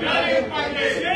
Grande Paquete!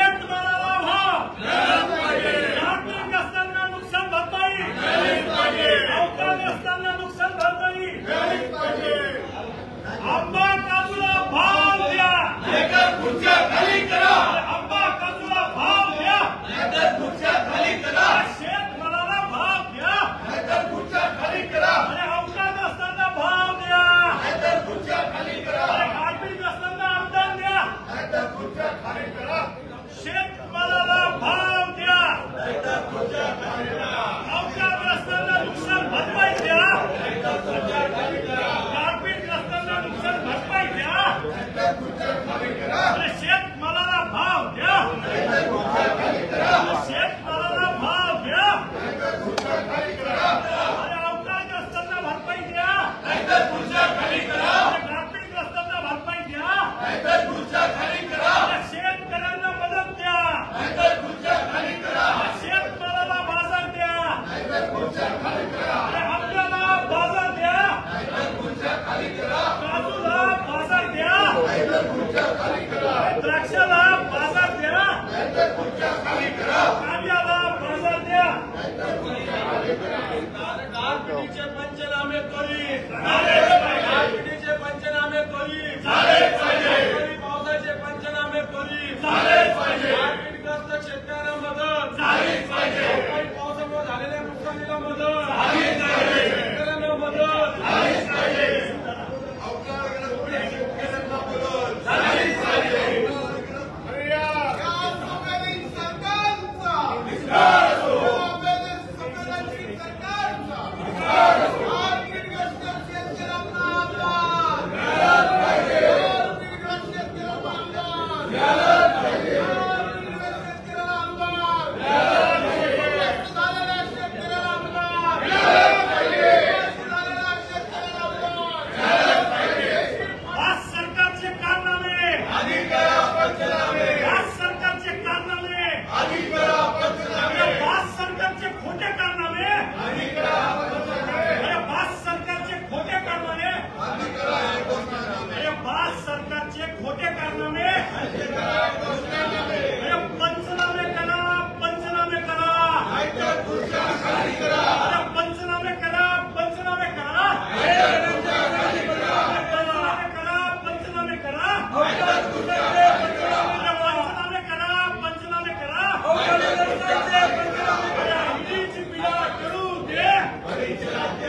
पंचनामे करी पिढीचे पंचनामे करी पावसाचे पंचनामे करी शेतकऱ्यांना मदत पावसामुळे झालेल्या नुकसानीला मदत.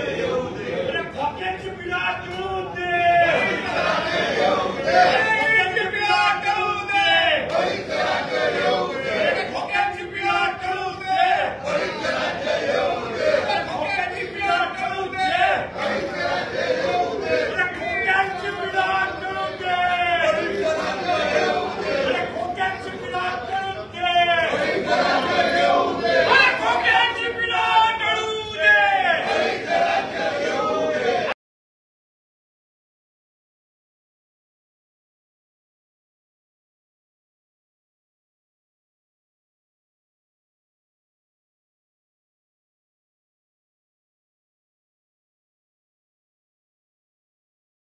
Deus!